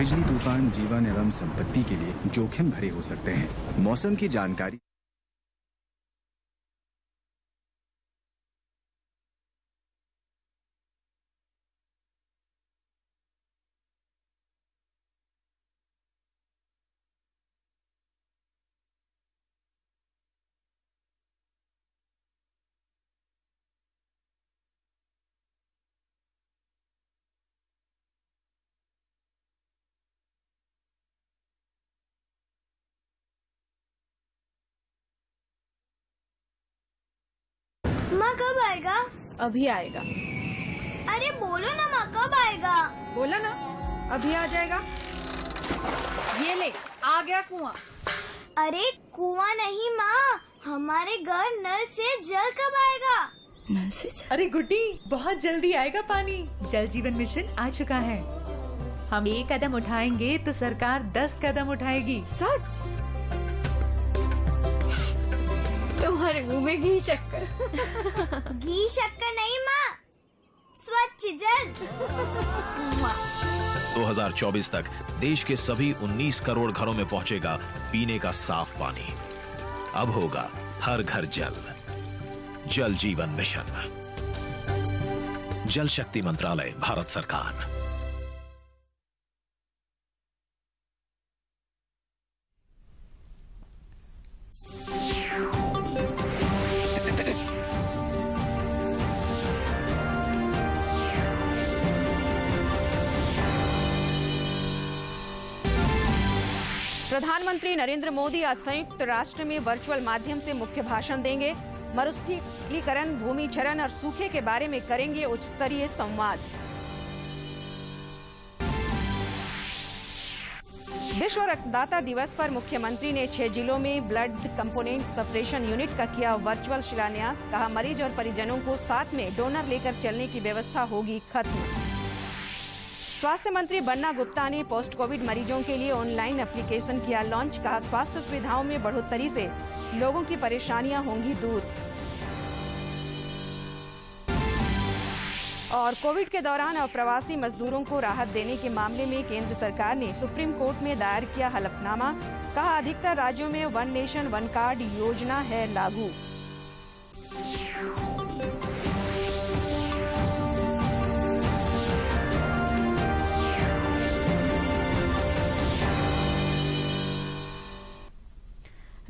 बिजली, तूफ़ान, जीवन एवं संपत्ति के लिए जोखिम भरे हो सकते हैं। मौसम की जानकारी अभी आएगा। अरे बोलो ना माँ कब आएगा? बोला ना अभी आ जाएगा। ये ले आ गया कुआँ। अरे कुआँ नहीं माँ हमारे घर नल से जल कब आएगा? नल से चल अरे गुड्डी बहुत जल्दी आएगा पानी। जल जीवन मिशन आ चुका है। हम एक कदम उठाएँगे तो सरकार दस कदम उठाएगी। सच? तुम्हारे मुँह में घी चक्कर। घी शक्कर नहीं माँ। स्वच्छ जल। 2024 तक देश के सभी 19 करोड़ घरों में पहुंचेगा पीने का साफ़ पानी। अब होगा हर घर जल। जल जीवन मिशन। जल शक्ति मंत्रालय भारत सरकार। प्रधानमंत्री नरेंद्र मोदी आज संयुक्त राष्ट्र में वर्चुअल माध्यम से मुख्य भाषण देंगे। मरुस्थलीकरण भूमि क्षरण और सूखे के बारे में करेंगे उच्च स्तरीय संवाद। विश्व रक्तदाता दिवस पर मुख्यमंत्री ने छह जिलों में ब्लड कंपोनेंट सेपरेशन यूनिट का किया वर्चुअल शिलान्यास, कहा मरीज़ और परिजनों को साथ में डोनर लेकर चलने की व्यवस्था होगी खत्म। स्वास्थ्य मंत्री बन्ना गुप्ता ने पोस्ट कोविड मरीजों के लिए ऑनलाइन एप्लीकेशन किया लॉन्च, कहा स्वास्थ्य सुविधाओं में बढ़ोतरी से लोगों की परेशानियाँ होंगी दूर। और कोविड के दौरान अप्रवासी मजदूरों को राहत देने के मामले में केंद्र सरकार ने सुप्रीम कोर्ट में दायर किया हलफनामा, कहा अधिकतर राज्यों में वन नेशन, वन कार्ड योजना है लागू।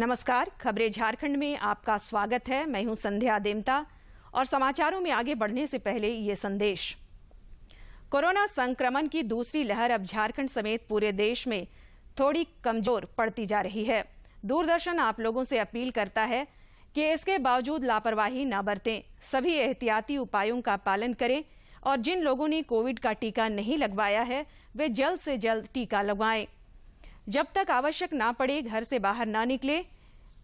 नमस्कार, खबरें झारखंड में आपका स्वागत है। मैं हूँ संध्या देमता और समाचारों में आगे बढ़ने से पहले ये संदेश। कोरोना संक्रमण की दूसरी लहर अब झारखंड समेत पूरे देश में थोड़ी कमज़ोर पड़ती जा रही है। दूरदर्शन आप लोगों से अपील करता है कि इसके बावजूद लापरवाही न बरतें, सभी एहतियाती उपायों का पालन करें और जिन लोगों ने कोविड का टीका नहीं लगवाया है, वे जल्द से जल्द टीका लगवाएँ। जब तक आवश्यक ना पड़े घर से बाहर ना निकले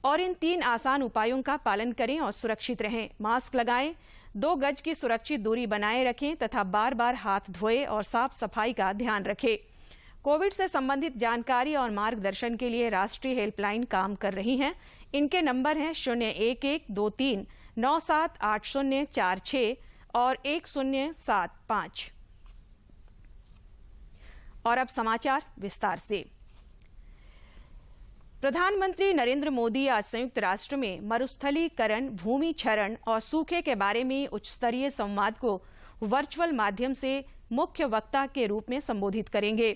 और इन तीन आसान उपायों का पालन करें और सुरक्षित रहें। मास्क लगाएँ, दो गज की सुरक्षित दूरी बनाए रखें तथा बार बार हाथ धोए और साफ़ सफ़ाई का ध्यान रखें। कोविड से संबंधित जानकारी और मार्गदर्शन के लिए राष्ट्रीय हेल्पलाइन काम कर रही हैं। इनके नंबर हैं शून्य एक एक दो तीन नौ सात आठ शून्य चार छः और एक शून्य सात पाँच। और अब समाचार विस्तार से। प्रधानमंत्री नरेंद्र मोदी आज संयुक्त राष्ट्र में मरुस्थलीकरण, भूमि क्षरण और सूखे के बारे में उच्च स्तरीय संवाद को वर्चुअल माध्यम से मुख्य वक्ता के रूप में संबोधित करेंगे।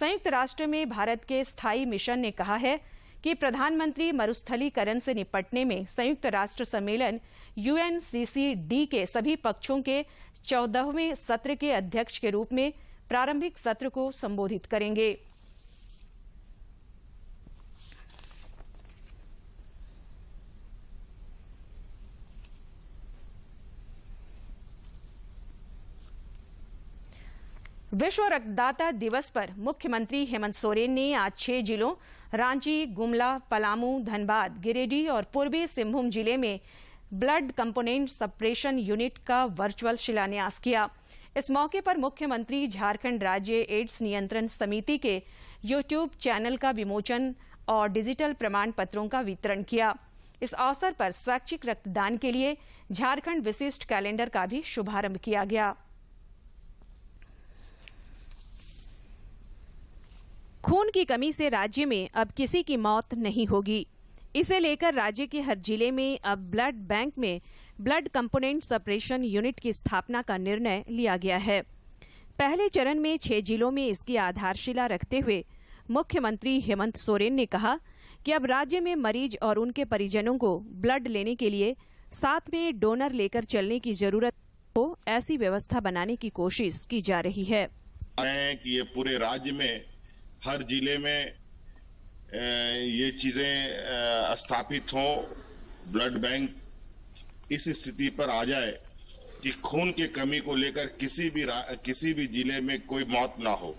संयुक्त राष्ट्र में भारत के स्थायी मिशन ने कहा है कि प्रधानमंत्री मरुस्थलीकरण से निपटने में संयुक्त राष्ट्र सम्मेलन यूएनसीसीडी के सभी पक्षों के चौदहवें सत्र के अध्यक्ष के रूप में प्रारंभिक सत्र को संबोधित करेंगे। विश्व रक्तदाता दिवस पर मुख्यमंत्री हेमंत सोरेन ने आज छह जिलों, रांची, गुमला, पलामू, धनबाद, गिरिडीह और पूर्वी सिंहभूम ज़िले में ब्लड कंपोनेंट सेपरेशन यूनिट का वर्चुअल शिलान्यास किया। इस मौके पर मुख्यमंत्री झारखंड राज्य एड्स नियंत्रण समिति के यूट्यूब चैनल का विमोचन और डिजिटल प्रमाण पत्रों का वितरण किया। इस अवसर पर स्वैच्छिक रक्तदान के लिए झारखंड विशिष्ट कैलेंडर का भी शुभारंभ किया गया। खून की कमी से राज्य में अब किसी की मौत नहीं होगी। इसे लेकर राज्य के हर ज़िले में अब ब्लड बैंक में ब्लड कंपोनेंट सेपरेशन यूनिट की स्थापना का निर्णय लिया गया है। पहले चरण में छह जिलों में इसकी आधारशिला रखते हुए मुख्यमंत्री हेमंत सोरेन ने कहा कि अब राज्य में मरीज़ और उनके परिजनों को ब्लड लेने के लिए साथ में डोनर लेकर चलने की ज़रूरत हो ऐसी व्यवस्था बनाने की कोशिश की जा रही है। कि ये पूरे राज्य में हर ज़िले में ये चीज़ें स्थापित हों, ब्लड बैंक इस स्थिति पर आ जाए कि खून की कमी को लेकर किसी भी किसी भी ज़िले में कोई मौत ना हो।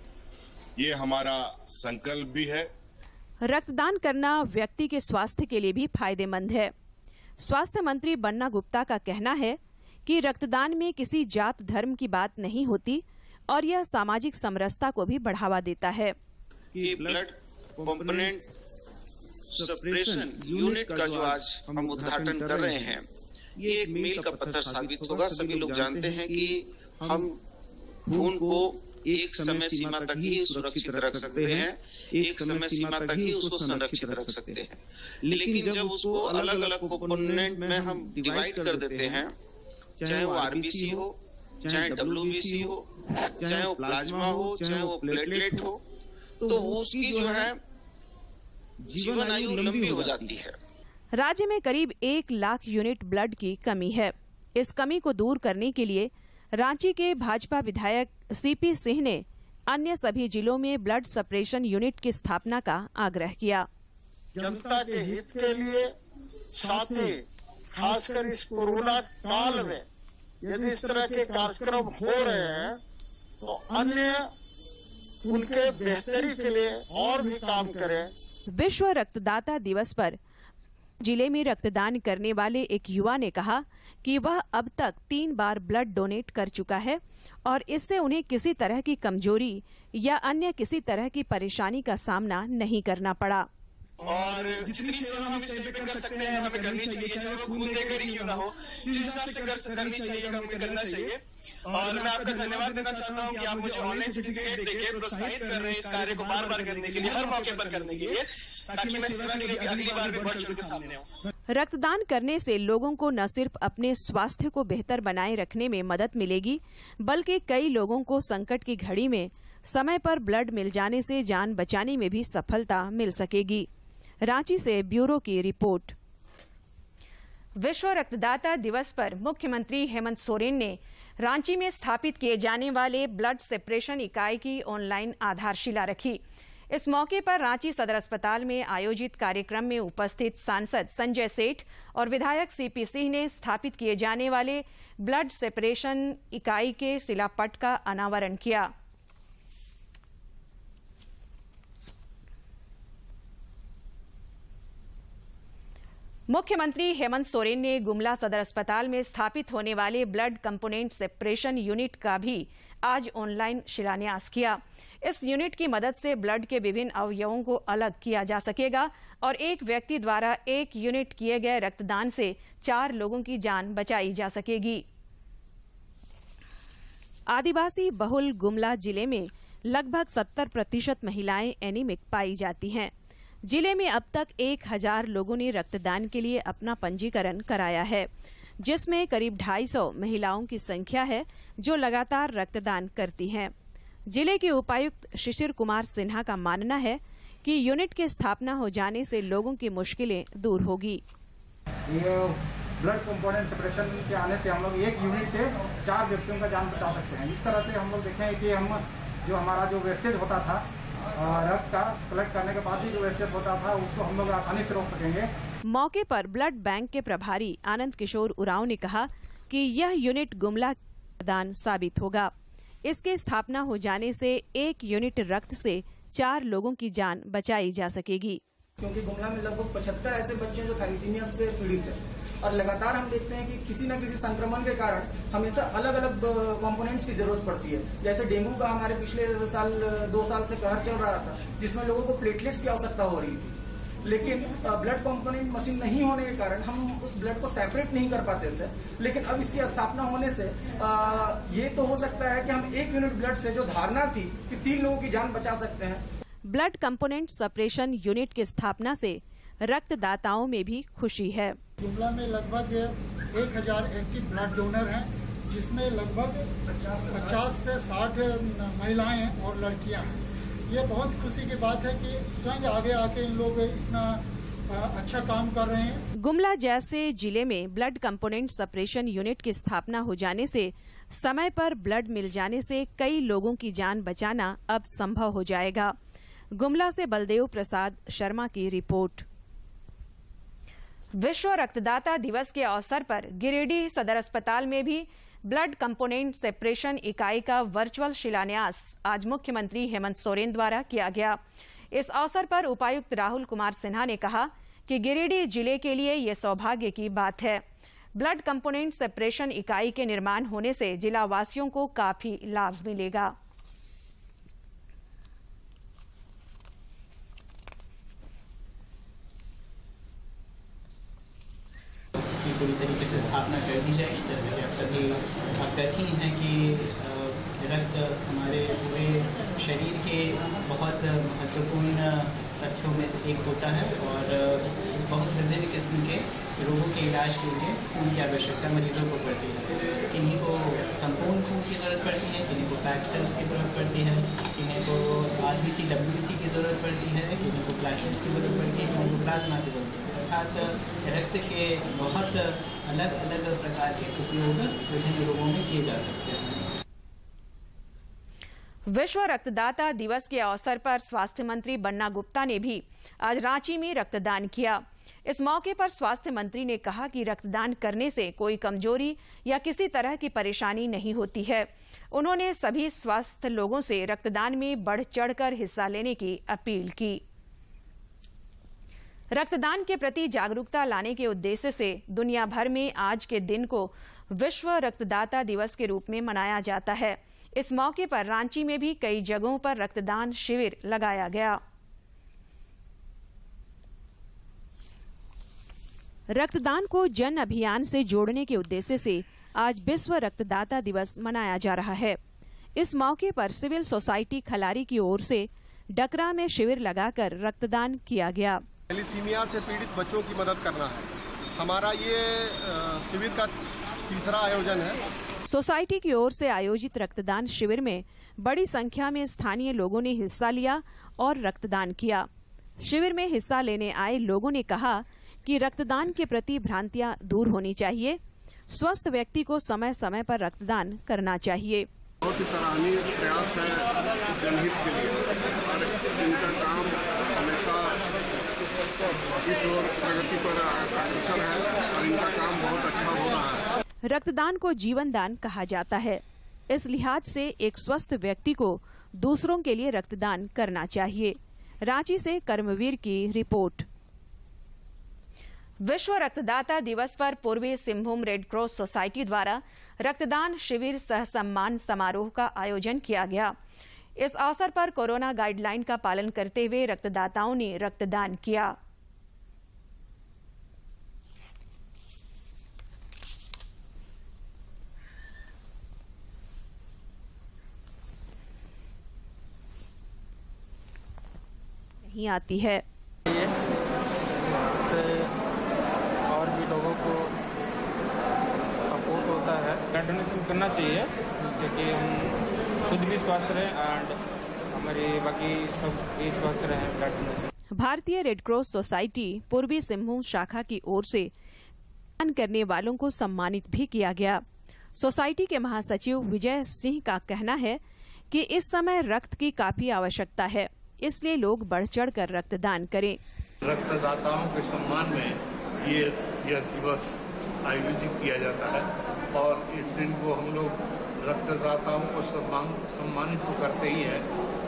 ये हमारा संकल्प भी है। रक्तदान करना व्यक्ति के स्वास्थ्य के लिए भी फ़ायदेमंद है। स्वास्थ्य मंत्री बन्ना गुप्ता का कहना है कि रक्तदान में किसी जात धर्म की बात नहीं होती और यह सामाजिक समरसता को भी बढ़ावा देता है। कि ब्लड कंपोनेंट सेपरेशन यूनिट का जो आज हम उद्घाटन कर रहे हैं ये एक मील का पत्थर साबित होगा। सभी लोग जानते हैं कि हम खून को एक समय सीमा तक ही सुरक्षित रख सकते हैं। एक समय सीमा तक ही उसको संरक्षित रख सकते हैं। लेकिन जब उसको अलग अलग कंपोनेंट में हम डिवाइड कर देते हैं चाहे वो आरबीसी हो चाहे डब्ल्यूबीसी हो चाहे वो प्लाज्मा हो चाहे वो प्लेटलेट हो तो उसकी जो है जीवन आयु लंबी हो जाती है। राज्य में करीब एक लाख यूनिट ब्लड की कमी है। इस कमी को दूर करने के लिए रांची के भाजपा विधायक सीपी सिंह ने अन्य सभी जिलों में ब्लड सेपरेशन यूनिट की स्थापना का आग्रह किया। जनता के हित के लिए साथ ही खासकर इस कोरोना काल में यदि इस तरह के कार्यक्रम हो रहे हैं तो अन्य उनके बेहतरी के लिए और भी काम करें। विश्व रक्तदाता दिवस पर ज़िले में रक्तदान करने वाले एक युवा ने कहा कि वह अब तक तीन बार ब्लड डोनेट कर चुका है और इससे उन्हें किसी तरह की कमज़ोरी या अन्य किसी तरह की परेशानी का सामना नहीं करना पड़ा। और जितनी सेवा हम इस टाइम पे कर सकते हैं हमें करनी चाहिए चाहे वो खून देकर ही क्यों ना हो। जिस हिसाब से कर करनी चाहिए हमें करना चाहिए। और मैं आपका धन्यवाद देना चाहता हूँ कि आप मुझे ऑनलाइन सर्टिफिकेट देके प्रोत्साहित कर रहे हैं इस कार्य को बार बार करने के लिए हर मौके पर करने के लिए। ताकि मैं सेवा के लिए अगली बार भी बढ़ चढ़ के सामने आऊँ। रक्तदान करने से लोगों को न सिर्फ़ अपने स्वास्थ्य को बेहतर बनाए रखने में मदद मिलेगी बल्कि कई लोगों को संकट की घड़ी में समय पर ब्लड मिल जाने से जान बचाने में भी सफलता मिल सकेगी रांची से ब्यूरो की रिपोर्ट। विश्व रक्तदाता दिवस पर मुख्यमंत्री हेमंत सोरेन ने रांची में स्थापित किए जाने वाले ब्लड सेपरेशन इकाई की ऑनलाइन आधारशिला रखी। इस मौके पर रांची सदर अस्पताल में आयोजित कार्यक्रम में उपस्थित सांसद संजय सेठ और विधायक सीपी सिंह ने स्थापित किए जाने वाले ब्लड सेपरेशन इकाई के शिलापट का अनावरण किया। मुख्यमंत्री हेमंत सोरेन ने गुमला सदर अस्पताल में स्थापित होने वाले ब्लड कंपोनेंट सेपरेशन यूनिट का भी आज ऑनलाइन शिलान्यास किया। इस यूनिट की मदद से ब्लड के विभिन्न अवयवों को अलग किया जा सकेगा और एक व्यक्ति द्वारा एक यूनिट किए गए रक्तदान से चार लोगों की जान बचाई जा सकेगी। आदिवासी बहुल गुमला ज़िले में लगभग 70 प्रतिशत महिलाएँ एनीमिक पाई जाती हैं। ज़िले में अब तक एक हज़ार लोगों ने रक्तदान के लिए अपना पंजीकरण कराया है, जिसमें करीब 250 महिलाओं की संख्या है जो लगातार रक्तदान करती हैं। ज़िले के उपायुक्त शिशिर कुमार सिन्हा का मानना है कि यूनिट की स्थापना हो जाने से लोगों की मुश्किलें दूर होगी। ब्लड कंपोनेंट सेपरेशन के आने से हम लोग एक यूनिट से चार व्यक्तियों का जान बचा सकते हैं। इस तरह से हम लोग देखें कि हम जो हमारा जो वेस्टेज होता था रक्त का कलेक्ट करने के बाद भी जो वेस्टेज होता था उसको हम लोग आसानी से रोक सकेंगे। मौके पर ब्लड बैंक के प्रभारी आनंद किशोर उरांव ने कहा कि यह यूनिट गुमला दान साबित होगा। इसके स्थापना हो जाने से एक यूनिट रक्त से चार लोगों की जान बचाई जा सकेगी। क्योंकि गुमला में लगभग पचहत्तर ऐसे बच्चे हैं जो थैलीसीमिया से पीड़ित हैं। और लगातार हम देखते हैं कि किसी न किसी संक्रमण के कारण हमेशा अलग अलग कंपोनेंट्स की ज़रूरत पड़ती है। जैसे डेंगू का हमारे पिछले साल दो साल से कहर चल रहा था जिसमें लोगों को प्लेटलेट्स की आवश्यकता हो रही थी। लेकिन ब्लड कंपोनेंट मशीन नहीं होने के कारण हम उस ब्लड को सेपरेट नहीं कर पाते थे। लेकिन अब इसकी स्थापना होने से आ, ये तो हो सकता है कि हम एक यूनिट ब्लड से जो धारणा थी कि तीन लोगों की जान बचा सकते हैं। ब्लड कंपोनेंट सेपरेशन यूनिट की स्थापना से रक्तदाताओं में भी खुशी है। जुमला में लगभग एक हज़ार एक्टिव ब्लड डोनर हैं जिसमें लगभग 50 से 60 महिलाएँ हैं और लड़कियाँ हैं। ये बहुत खुशी की बात है कि स्वयं आगे आके इन लोग इतना अच्छा काम कर रहे हैं। गुमला जैसे ज़िले में ब्लड कंपोनेंट सेपरेशन यूनिट की स्थापना हो जाने से समय पर ब्लड मिल जाने से कई लोगों की जान बचाना अब संभव हो जाएगा। गुमला से बलदेव प्रसाद शर्मा की रिपोर्ट। विश्व रक्तदाता दिवस के अवसर पर गिरिडीह सदर अस्पताल में भी ब्लड कंपोनेंट सेपरेशन इकाई का वर्चुअल शिलान्यास आज मुख्यमंत्री हेमंत सोरेन द्वारा किया गया। इस अवसर पर उपायुक्त राहुल कुमार सिन्हा ने कहा कि गिरिडीह ज़िले के लिए ये सौभाग्य की बात है। ब्लड कंपोनेंट सेपरेशन इकाई के निर्माण होने से जिला वासियों को काफ़ी लाभ मिलेगा। पूरी तरीके से स्थापना कर दी जाएगी जैसे कि आप सभी अवगत ही हैं कि रक्त हमारे पूरे शरीर के बहुत महत्वपूर्ण तथ्यों में से एक होता है और बहुत विभिन्न किस्म के रोगों के इलाज के लिए खून की आवश्यकता मरीजों को पड़ती है। किन्हीं को संपूर्ण खून की ज़रूरत पड़ती है, किन्हीं को पैक सेल्स की ज़रूरत पड़ती है, किन्हीं को R B C, W B C की ज़रूरत पड़ती है, किन्हीं को प्लेटलेट्स की ज़रूरत पड़ती है, किन्हीं को प्लाज्मा की ज़रूरत अर्थात रक्त के बहुत अलग अलग प्रकार के उपयोग विभिन्न रोगों में किए जा सकते हैं। विश्व रक्तदाता दिवस के अवसर पर स्वास्थ्य मंत्री बन्ना गुप्ता ने भी आज रांची में रक्तदान किया। इस मौके पर स्वास्थ्य मंत्री ने कहा कि रक्तदान करने से कोई कमज़ोरी या किसी तरह की परेशानी नहीं होती है। उन्होंने सभी स्वस्थ लोगों से रक्तदान में बढ़ चढ़कर हिस्सा लेने की अपील की। रक्तदान के प्रति जागरूकता लाने के उद्देश्य से दुनिया भर में आज के दिन को विश्व रक्तदाता दिवस के रूप में मनाया जाता है। इस मौके पर रांची में भी कई जगहों पर रक्तदान शिविर लगाया गया। रक्तदान को जन अभियान से जोड़ने के उद्देश्य से आज विश्व रक्तदाता दिवस मनाया जा रहा है। इस मौके पर सिविल सोसाइटी खलारी की ओर से डकरा में शिविर लगाकर रक्तदान किया गया। थैलीसीमिया से पीड़ित बच्चों की मदद करना। है हमारा ये शिविर का तीसरा आयोजन है। सोसाइटी की ओर से आयोजित रक्तदान शिविर में बड़ी संख्या में स्थानीय लोगों ने हिस्सा लिया और रक्तदान किया। शिविर में हिस्सा लेने आए लोगों ने कहा कि रक्तदान के प्रति भ्रांतियाँ दूर होनी चाहिए। स्वस्थ व्यक्ति को समय समय पर रक्तदान करना चाहिए। बहुत ही सराहनीय प्रयास है जनहित के लिए। और इनका काम इस प्रगति पर अग्रसर है और इनका काम बहुत अच्छा हो रहा है रक्तदान को जीवन दान कहा जाता है। इस लिहाज से एक स्वस्थ व्यक्ति को दूसरों के लिए रक्तदान करना चाहिए। रांची से कर्मवीर की रिपोर्ट। विश्व रक्तदाता दिवस पर पूर्वी सिंहभूम रेड क्रॉस सोसाइटी द्वारा रक्तदान शिविर सह सम्मान समारोह का आयोजन किया गया। इस अवसर पर कोरोना गाइडलाइन का पालन करते हुए रक्तदाताओं ने रक्तदान किया। नहीं आती है। और भी लोगों को सपोर्ट होता है। ब्लड डोनेशन करना चाहिए क्योंकि हम खुद भी स्वस्थ रहें एंड हमारे बाकी सब भी स्वस्थ रहें ब्लड डोनेशन भारतीय रेड क्रॉस सोसाइटी पूर्वी सिंहभूम शाखा की ओर से दान करने वालों को सम्मानित भी किया गया। सोसाइटी के महासचिव विजय सिंह का कहना है कि इस समय रक्त की काफ़ी आवश्यकता है। इसलिए लोग बढ़ चढ़ कर रक्तदान करें। रक्तदाताओं के सम्मान में ये यह दिवस आयोजित किया जाता है और इस दिन को हम लोग रक्तदाताओं को सम्मान, सम्मानित तो करते ही हैं।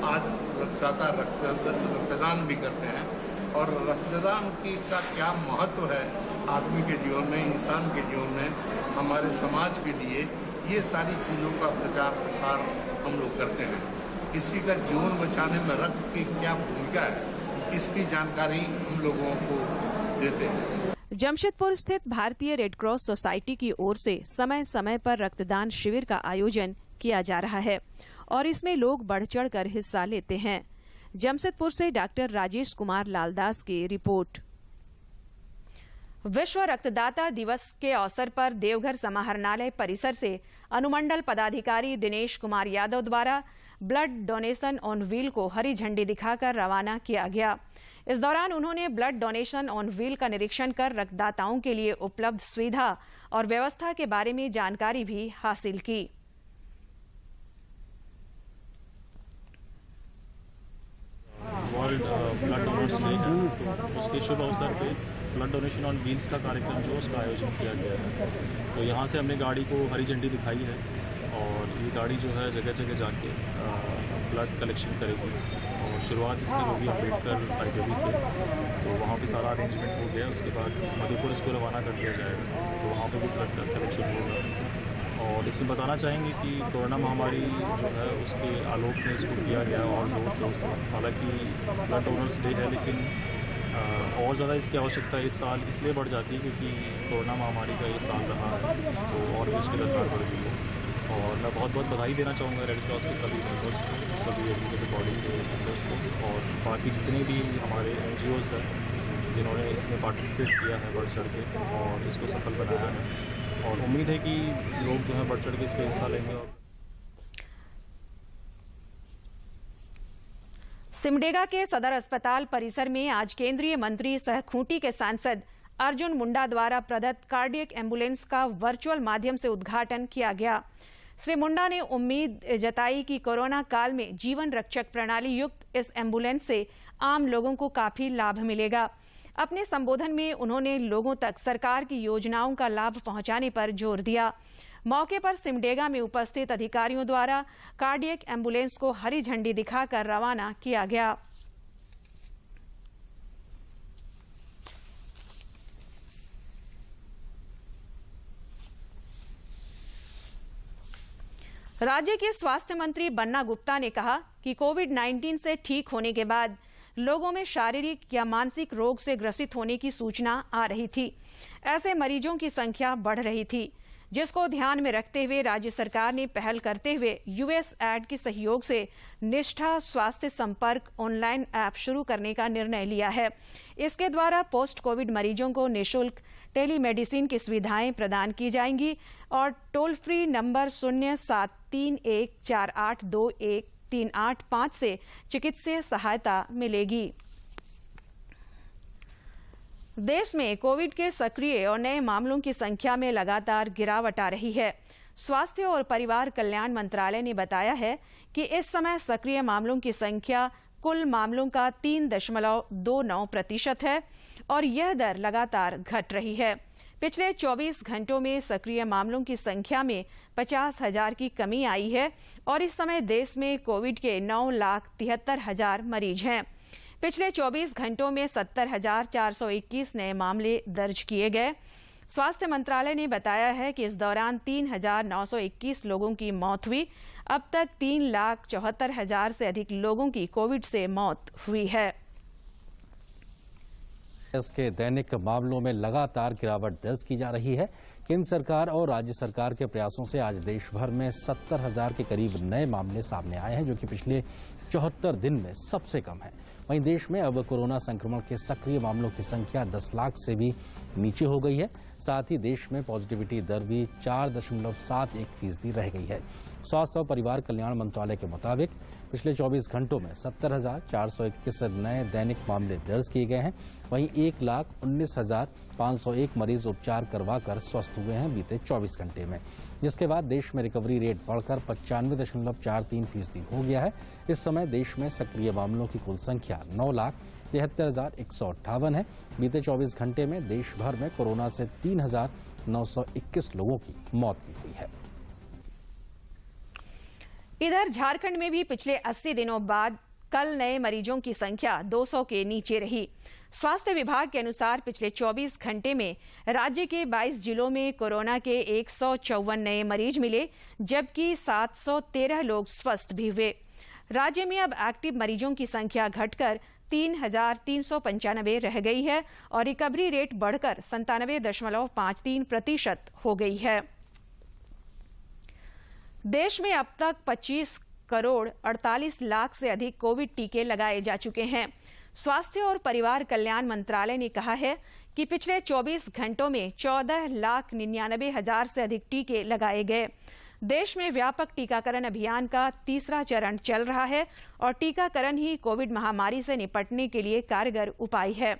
आज रक्तदाता रक्त, रक्तदान भी करते हैं और रक्तदान की का क्या महत्व है आदमी के जीवन में, इंसान के जीवन में, हमारे समाज के लिए, ये सारी चीज़ों का प्रचार प्रसार हम लोग करते हैं। किसी का जीवन बचाने में रक्त की क्या भूमिका है, इसकी जानकारी हम लोगों को देते हैं। जमशेदपुर स्थित भारतीय रेड क्रॉस सोसाइटी की ओर से समय समय पर रक्तदान शिविर का आयोजन किया जा रहा है और इसमें लोग बढ़ चढ़ कर हिस्सा लेते हैं। जमशेदपुर से डॉक्टर राजेश कुमार लालदास की रिपोर्ट। विश्व रक्तदाता दिवस के अवसर पर देवघर समाहरणालय परिसर से अनुमंडल पदाधिकारी दिनेश कुमार यादव द्वारा ब्लड डोनेशन ऑन व्हील को हरी झंडी दिखाकर रवाना किया गया। इस दौरान उन्होंने ब्लड डोनेशन ऑन व्हील का निरीक्षण कर रक्तदाताओं के लिए उपलब्ध सुविधा और व्यवस्था के बारे में जानकारी भी हासिल की। ब्लड डे है उसके शुभ अवसर पे ब्लड डोनेशन ऑन व्हील्स का कार्यक्रम जो उसका आयोजन किया गया है। तो यहाँ से हमने गाड़ी को हरी झंडी दिखाई है। और ये गाड़ी जो है जगह जगह जाके ब्लड कलेक्शन करेगी। और शुरुआत इसमें होगी अंबेडकर लाइब्रेरी से। तो वहाँ पे सारा अरेंजमेंट हो गया, उसके बाद मधुपुर इसको रवाना कर दिया जाएगा। तो वहाँ पे भी ब्लड कलेक्शन होगा। और इसमें बताना चाहेंगे कि कोरोना महामारी जो है, उसके आलोक में इसको किया गया और ज़ोर शोर से। हालाँकि ब्लड डोनर्स डे है, लेकिन और ज़्यादा इसकी आवश्यकता इस साल इसलिए बढ़ जाती है क्योंकि कोरोना महामारी का ये साल रहा है तो और भी उसकी दरकार बढ़ गई है। और मैं बहुत बहुत बधाई देना चाहूँगा रेड क्रॉस के सभी मेंबर्स को, सभी एग्जीक्यूटिव बॉडी के मेंबर्स को और बाकी जितने भी हमारे एन जी ओज़ हैं, जिन्होंने इसमें पार्टिसिपेट किया है बढ़ चढ़ के और इसको सफल बनाया है। और उम्मीद है कि लोग जो है बढ़ चढ़ के इस पर हिस्सा लेंगे और सिमडेगा के सदर अस्पताल परिसर में आज केंद्रीय मंत्री सह खूंटी के सांसद अर्जुन मुंडा द्वारा प्रदत्त कार्डियक एंबुलेंस का वर्चुअल माध्यम से उद्घाटन किया गया। श्री मुंडा ने उम्मीद जताई कि कोरोना काल में जीवन रक्षक प्रणाली युक्त इस एंबुलेंस से आम लोगों को काफ़ी लाभ मिलेगा। अपने संबोधन में उन्होंने लोगों तक सरकार की योजनाओं का लाभ पहुँचाने पर ज़ोर दिया। मौके पर सिमडेगा में उपस्थित अधिकारियों द्वारा कार्डियक एंबुलेंस को हरी झंडी दिखाकर रवाना किया गया। राज्य के स्वास्थ्य मंत्री बन्ना गुप्ता ने कहा कि कोविड 19 से ठीक होने के बाद लोगों में शारीरिक या मानसिक रोग से ग्रसित होने की सूचना आ रही थी। ऐसे मरीजों की संख्या बढ़ रही थी। जिसको ध्यान में रखते हुए राज्य सरकार ने पहल करते हुए यूएस एड के सहयोग से निष्ठा स्वास्थ्य संपर्क ऑनलाइन ऐप शुरू करने का निर्णय लिया है। इसके द्वारा पोस्ट कोविड मरीजों को निशुल्क टेलीमेडिसिन की सुविधाएँ प्रदान की जाएँगी और टोल फ्री नंबर शून्य सात तीन एक चार आठ दो एक तीन आठ पाँच से चिकित्सीय सहायता मिलेगी। देश में कोविड के सक्रिय और नए मामलों की संख्या में लगातार गिरावट आ रही है। स्वास्थ्य और परिवार कल्याण मंत्रालय ने बताया है कि इस समय सक्रिय मामलों की संख्या कुल मामलों का तीन दशमलव दो नौ प्रतिशत है और यह दर लगातार घट रही है। पिछले 24 घंटों में सक्रिय मामलों की संख्या में पचास हज़ार की कमी आई है और इस समय देश में कोविड के नौ लाख तिहत्तर हज़ार मरीज़ हैं। पिछले 24 घंटों में सत्तर हज़ार चार सौ इक्कीस नए मामले दर्ज किए गए। स्वास्थ्य मंत्रालय ने बताया है कि इस दौरान तीन हज़ार नौ सौ इक्कीस लोगों की मौत हुई। अब तक तीन लाख चौहत्तर हज़ार से अधिक लोगों की कोविड से मौत हुई है। इसके दैनिक मामलों में लगातार गिरावट दर्ज की जा रही है। केंद्र सरकार और राज्य सरकार के प्रयासों से आज देश भर में सत्तर हज़ार के करीब नए मामले सामने आए हैं, जो कि पिछले चौहत्तर दिन में सबसे कम है। वहीं देश में अब कोरोना संक्रमण के सक्रिय मामलों की संख्या 10 लाख से भी नीचे हो गई है। साथ ही देश में पॉजिटिविटी दर भी चार दशमलव सात एक फ़ीसदी रह गई है। स्वास्थ्य और परिवार कल्याण मंत्रालय के मुताबिक पिछले 24 घंटों में सत्तर हज़ार चार सौ इक्कीस नए दैनिक मामले दर्ज किए गए हैं। वहीं एक लाख उन्नीस हज़ार सौ एक मरीज़ उपचार करवाकर स्वस्थ हुए हैं बीते 24 घंटे में। जिसके बाद देश में रिकवरी रेट बढ़कर पचानवे दशमलव चार तीन फ़ीसदी हो गया है। इस समय देश में सक्रिय मामलों की कुल संख्या नौ लाख तिहत्तर हज़ार एक सौ अट्ठावन है। बीते 24 घंटे में देश भर में कोरोना से तीन हज़ार नौ सौ इक्कीस लोगों की मौत भी हुई है। इधर झारखंड में भी पिछले 80 दिनों बाद कल नए मरीजों की संख्या 200 के नीचे रही। स्वास्थ्य विभाग के अनुसार पिछले 24 घंटे में राज्य के 22 जिलों में कोरोना के एक नए मरीज़ मिले, जबकि 713 लोग स्वस्थ भी हुए। राज्य में अब एक्टिव मरीजों की संख्या घटकर तीन हज़ार तीन सौ पंचानबे रह गई है और रिकवरी रेट बढ़कर संतानवे दशमलव तीन प्रतिशत हो गई है। देश में अब तक 25 करोड़ 48 लाख से अधिक कोविड टीके लगाए जा चुके हैं। स्वास्थ्य और परिवार कल्याण मंत्रालय ने कहा है कि पिछले 24 घंटों में 14 लाख निन्यानबे हज़ार से अधिक टीके लगाए गए। देश में व्यापक टीकाकरण अभियान का तीसरा चरण चल रहा है और टीकाकरण ही कोविड महामारी से निपटने के लिए कारगर उपाय है।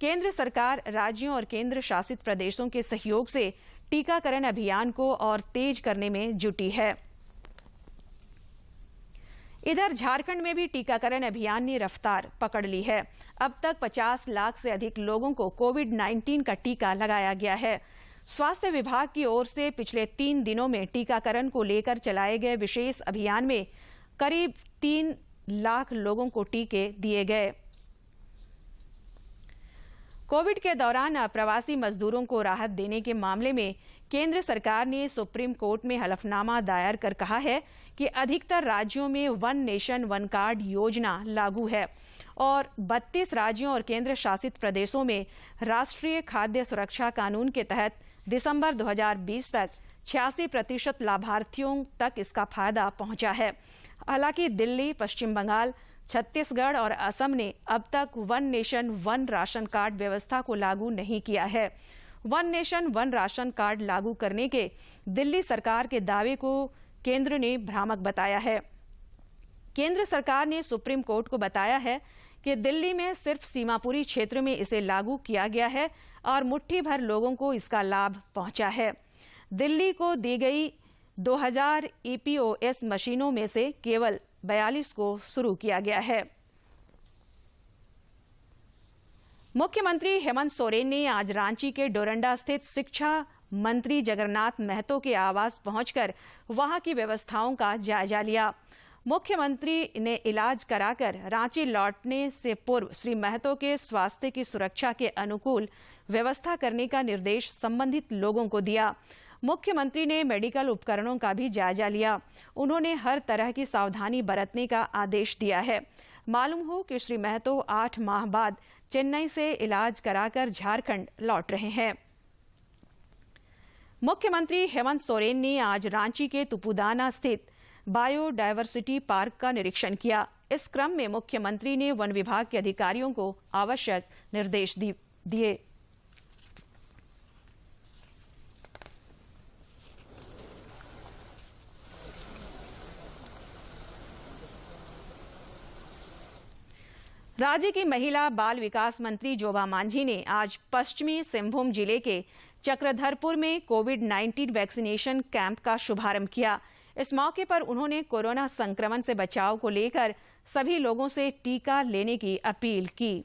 केंद्र सरकार राज्यों और केंद्र शासित प्रदेशों के सहयोग से टीकाकरण अभियान को और तेज करने में जुटी है। इधर झारखंड में भी टीकाकरण अभियान ने रफ्तार पकड़ ली है। अब तक 50 लाख से अधिक लोगों को कोविड 19 का टीका लगाया गया है। स्वास्थ्य विभाग की ओर से पिछले तीन दिनों में टीकाकरण को लेकर चलाए गए विशेष अभियान में करीब तीन लाख लोगों को टीके दिए गए। कोविड के दौरान प्रवासी मजदूरों को राहत देने के मामले में केंद्र सरकार ने सुप्रीम कोर्ट में हलफनामा दायर कर कहा है कि अधिकतर राज्यों में वन नेशन, वन कार्ड योजना लागू है। और 32 राज्यों और केंद्र शासित प्रदेशों में राष्ट्रीय खाद्य सुरक्षा कानून के तहत दिसंबर 2020 तक छियासी प्रतिशत लाभार्थियों तक इसका फ़ायदा पहुँचा है। हालाँकि दिल्ली, पश्चिम बंगाल, छत्तीसगढ़ और असम ने अब तक one nation, one ration card व्यवस्था को लागू नहीं किया है। One nation, one ration card लागू करने के दिल्ली सरकार के दावे को केंद्र ने भ्रामक बताया है। केंद्र सरकार ने सुप्रीम कोर्ट को बताया है कि दिल्ली में सिर्फ़ सीमापुरी क्षेत्र में इसे लागू किया गया है और मुट्ठी भर लोगों को इसका लाभ पहुँचा है। दिल्ली को दी गई 2000 ईपीओएस मशीनों में से केवल 42 को शुरू किया गया है। मुख्यमंत्री हेमंत सोरेन ने आज रांची के डोरंडा स्थित शिक्षा मंत्री जगन्नाथ महतो के आवास पहुंचकर वहाँ की व्यवस्थाओं का जायजा लिया। मुख्यमंत्री ने इलाज कराकर रांची लौटने से पूर्व श्री महतो के स्वास्थ्य की सुरक्षा के अनुकूल व्यवस्था करने का निर्देश संबंधित लोगों को दिया। मुख्यमंत्री ने मेडिकल उपकरणों का भी जायजा लिया। उन्होंने हर तरह की सावधानी बरतने का आदेश दिया है। मालूम हो कि श्री महतो आठ माह बाद चेन्नई से इलाज कराकर झारखंड लौट रहे हैं। मुख्यमंत्री हेमंत सोरेन ने आज रांची के तुपुदाना स्थित बायोडायवर्सिटी पार्क का निरीक्षण किया। इस क्रम में मुख्यमंत्री ने वन विभाग के अधिकारियों को आवश्यक निर्देश दिए। राज्य की महिला बाल विकास मंत्री जोबा मांझी ने आज पश्चिमी सिंहभूम ज़िले के चक्रधरपुर में कोविड 19 वैक्सीनेशन कैंप का शुभारंभ किया। इस मौके पर उन्होंने कोरोना संक्रमण से बचाव को लेकर सभी लोगों से टीका लेने की अपील की।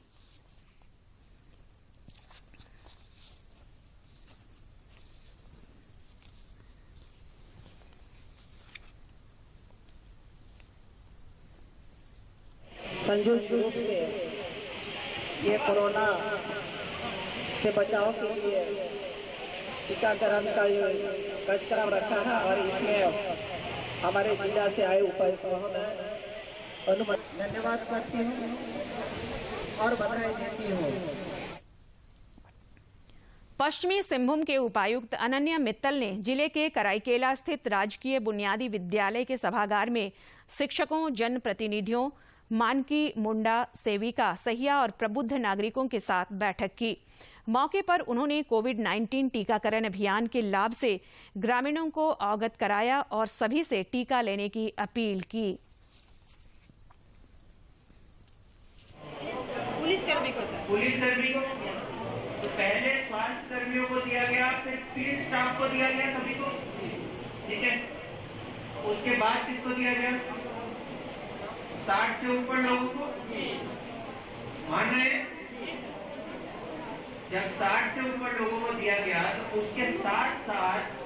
संयुक्त रूप से ये कोरोना से बचाव के लिए टीकाकरण का ये कार्यक्रम रखा है और इसमें हमारे जिला से आए उपायुक्तों अनुमति धन्यवाद करती हूँ और बधाई देती हूँ। पश्चिमी सिंहभूम के उपायुक्त अनन्या मित्तल ने ज़िले के कराईकेला स्थित राजकीय बुनियादी विद्यालय के सभागार में शिक्षकों जनप्रतिनिधियों मानकी मुंडा सेविका सहिया और प्रबुद्ध नागरिकों के साथ बैठक की। मौके पर उन्होंने कोविड 19 टीकाकरण अभियान के लाभ से ग्रामीणों को अवगत कराया और सभी से टीका लेने की अपील की। पुलिसकर्मी को तो पहले स्वास्थ्य कर्मियों को दिया गया फिर फ़ील्ड स्टाफ को दिया गया सभी को? ठीक है। उसके बाद किसको दिया गया? साठ से ऊपर लोगों को? मान रहे जब साठ से ऊपर लोगों को दिया गया तो उसके साथ साथ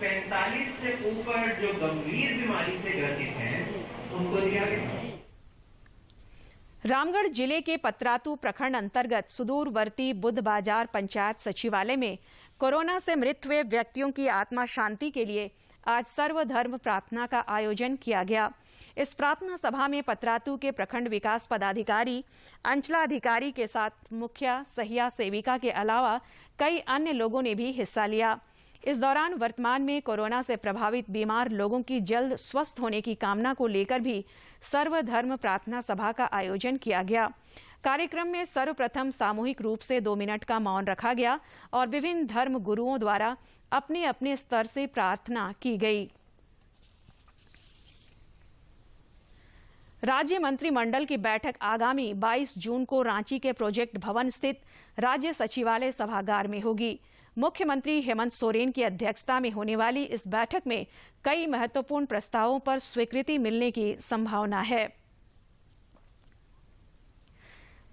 पैंतालीस से ऊपर जो गंभीर बीमारी से ग्रसित हैं, उनको दिया गया। रामगढ़ ज़िले के पतरातू प्रखंड अंतर्गत सुदूरवर्ती बुद्ध बाज़ार पंचायत सचिवालय में कोरोना से मृत हुए व्यक्तियों की आत्मा शांति के लिए आज सर्वधर्म प्रार्थना का आयोजन किया गया। इस प्रार्थना सभा में पतरातू के प्रखंड विकास पदाधिकारी, अंचलाधिकारी के साथ मुखिया, सहिया सेविका के अलावा कई अन्य लोगों ने भी हिस्सा लिया। इस दौरान वर्तमान में कोरोना से प्रभावित बीमार लोगों की जल्द स्वस्थ होने की कामना को लेकर भी सर्वधर्म प्रार्थना सभा का आयोजन किया गया। कार्यक्रम में सर्वप्रथम सामूहिक रूप से दो मिनट का मौन रखा गया और विभिन्न धर्म गुरुओं द्वारा अपने अपने स्तर से प्रार्थना की गई। राज्य मंत्रिमंडल की बैठक आगामी 22 जून को रांची के प्रोजेक्ट भवन स्थित राज्य सचिवालय सभागार में होगी। मुख्यमंत्री हेमंत सोरेन की अध्यक्षता में होने वाली इस बैठक में कई महत्वपूर्ण प्रस्तावों पर स्वीकृति मिलने की संभावना है।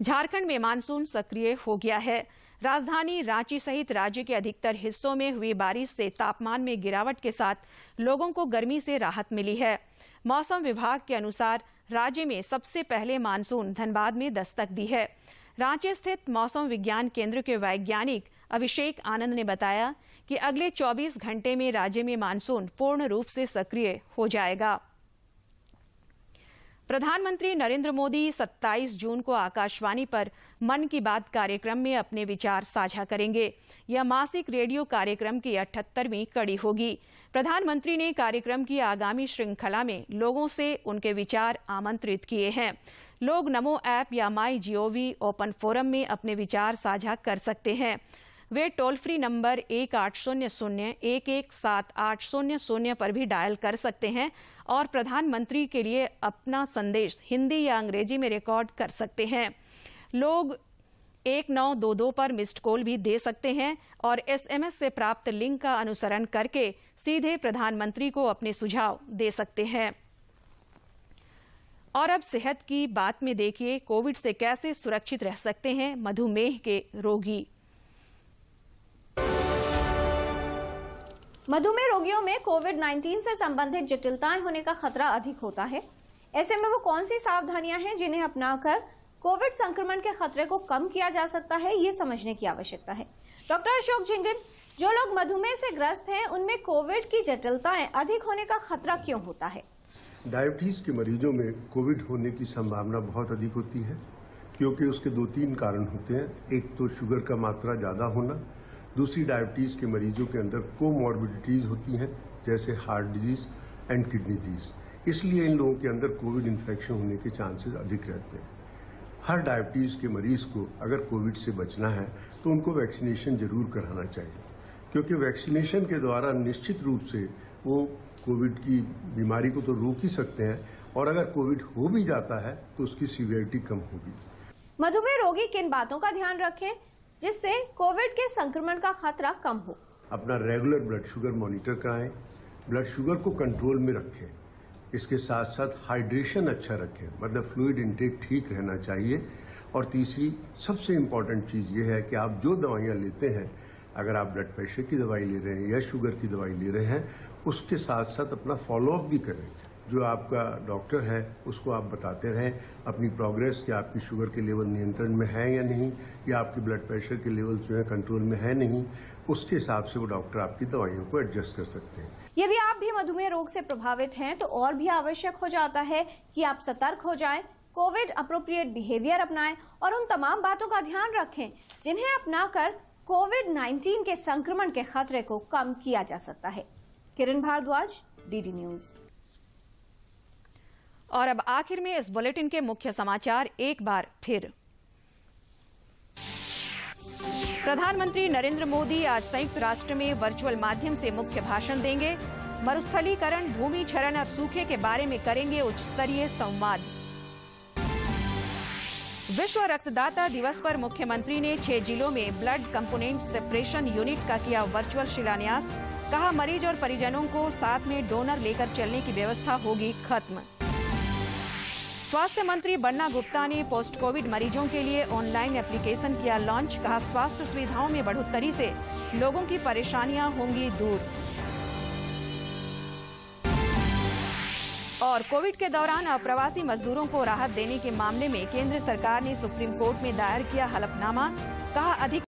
झारखंड में मानसून सक्रिय हो गया है। राजधानी रांची सहित राज्य के अधिकतर हिस्सों में हुई बारिश से तापमान में गिरावट के साथ लोगों को गर्मी से राहत मिली है। मौसम विभाग के अनुसार राज्य में सबसे पहले मानसून धनबाद में दस्तक दी है। रांची स्थित मौसम विज्ञान केंद्र के वैज्ञानिक अभिषेक आनंद ने बताया कि अगले 24 घंटे में राज्य में मानसून पूर्ण रूप से सक्रिय हो जाएगा। प्रधानमंत्री नरेंद्र मोदी 27 जून को आकाशवाणी पर मन की बात कार्यक्रम में अपने विचार साझा करेंगे। यह मासिक रेडियो कार्यक्रम की अठहत्तरवीं कड़ी होगी। प्रधानमंत्री ने कार्यक्रम की आगामी श्रृंखला में लोगों से उनके विचार आमंत्रित किए हैं। लोग नमो ऐप या माई जीओवी ओपन फोरम में अपने विचार साझा कर सकते हैं। वे टोल फ्री नंबर एक आठ शून्य शून्य, एक एक सात आठ शून्य शून्य पर भी डायल कर सकते हैं और प्रधानमंत्री के लिए अपना संदेश हिंदी या अंग्रेज़ी में रिकॉर्ड कर सकते हैं। लोग एक नौ दो दो पर मिस्ड कॉल भी दे सकते हैं और एसएमएस से प्राप्त लिंक का अनुसरण करके सीधे प्रधानमंत्री को अपने सुझाव दे सकते हैं। और अब सेहत की बात में देखिए, कोविड से कैसे सुरक्षित रह सकते हैं मधुमेह के रोगी। मधुमेह रोगियों में कोविड 19 से संबंधित जटिलताएँ होने का खतरा अधिक होता है। ऐसे में वो कौन सी सावधानियाँ हैं जिन्हें अपनाकर कोविड संक्रमण के खतरे को कम किया जा सकता है, ये समझने की आवश्यकता है। डॉक्टर अशोक झिंगन, जो लोग मधुमेह से ग्रस्त हैं, उनमें कोविड की जटिलताएँ अधिक होने का खतरा क्यों होता है? डायबिटीज़ के मरीजों में कोविड होने की संभावना बहुत अधिक होती है, क्योंकि उसके दो तीन कारण होते हैं। एक तो शुगर का मात्रा ज़्यादा होना दूसरी डायबिटीज़ के मरीजों के अंदर कोमॉर्बिडिटीज होती हैं, जैसे heart disease and kidney disease इसलिए इन लोगों के अंदर कोविड इन्फेक्शन होने के चांसेस अधिक रहते हैं। हर डायबिटीज़ के मरीज़ को अगर कोविड से बचना है तो उनको वैक्सीनेशन ज़रूर कराना चाहिए, क्योंकि वैक्सीनेशन के द्वारा निश्चित रूप से वो कोविड की बीमारी को तो रोक ही सकते हैं, और अगर कोविड हो भी जाता है तो उसकी सीवियरिटी कम होगी। मधुमेह रोगी किन बातों का ध्यान रखें? जिससे कोविड के संक्रमण का खतरा कम हो। अपना रेगुलर ब्लड शुगर मॉनिटर कराएँ ब्लड शुगर को कंट्रोल में रखें। इसके साथ साथ हाइड्रेशन अच्छा रखें मतलब फ्लूइड इनटेक ठीक रहना चाहिए। और तीसरी, सबसे इंपॉर्टेंट चीज़ ये है कि आप जो दवाइयाँ लेते हैं, अगर आप ब्लड प्रेशर की दवाई ले रहे हैं या शुगर की दवाई ले रहे हैं, उसके साथ साथ अपना फॉलोअप भी करें। जो आपका डॉक्टर है उसको आप बताते रहें अपनी प्रोग्रेस कि आपकी शुगर के लेवल नियंत्रण में है या नहीं या आपकी ब्लड प्रेशर के लेवल जो है कंट्रोल में है नहीं उसके हिसाब से वो डॉक्टर आपकी दवाइयों को एडजस्ट कर सकते हैं। यदि आप भी मधुमेह रोग से प्रभावित हैं तो और भी आवश्यक हो जाता है कि आप सतर्क हो जाएँ, कोविड अप्रोप्रिएट बिहेवियर अपनाएँ और उन तमाम बातों का ध्यान रखें जिन्हें अपनाकर कोविड 19 के संक्रमण के खतरे को कम किया जा सकता है। किरण भारद्वाज डीडी न्यूज़ और अब आखिर में इस बुलेटिन के मुख्य समाचार, एक बार फिर। प्रधानमंत्री नरेंद्र मोदी आज संयुक्त राष्ट्र में वर्चुअल माध्यम से मुख्य भाषण देंगे। मरुस्थलीकरण, भूमि क्षरण और सूखे के बारे में करेंगे उच्च स्तरीय संवाद। विश्व रक्तदाता दिवस पर मुख्यमंत्री ने छह जिलों में ब्लड कंपोनेंट सेपरेशन यूनिट का किया वर्चुअल शिलान्यास। कहा, मरीज़ और परिजनों को साथ में डोनर लेकर चलने की व्यवस्था होगी खत्म। स्वास्थ्य मंत्री बन्ना गुप्ता ने पोस्ट कोविड मरीजों के लिए ऑनलाइन एप्लीकेशन किया लॉन्च, कहा स्वास्थ्य सुविधाओं में बढ़ोतरी से लोगों की परेशानियाँ होंगी दूर। और कोविड के दौरान अप्रवासी मजदूरों को राहत देने के मामले में केंद्र सरकार ने सुप्रीम कोर्ट में दायर किया हलफनामा, कहा अधिक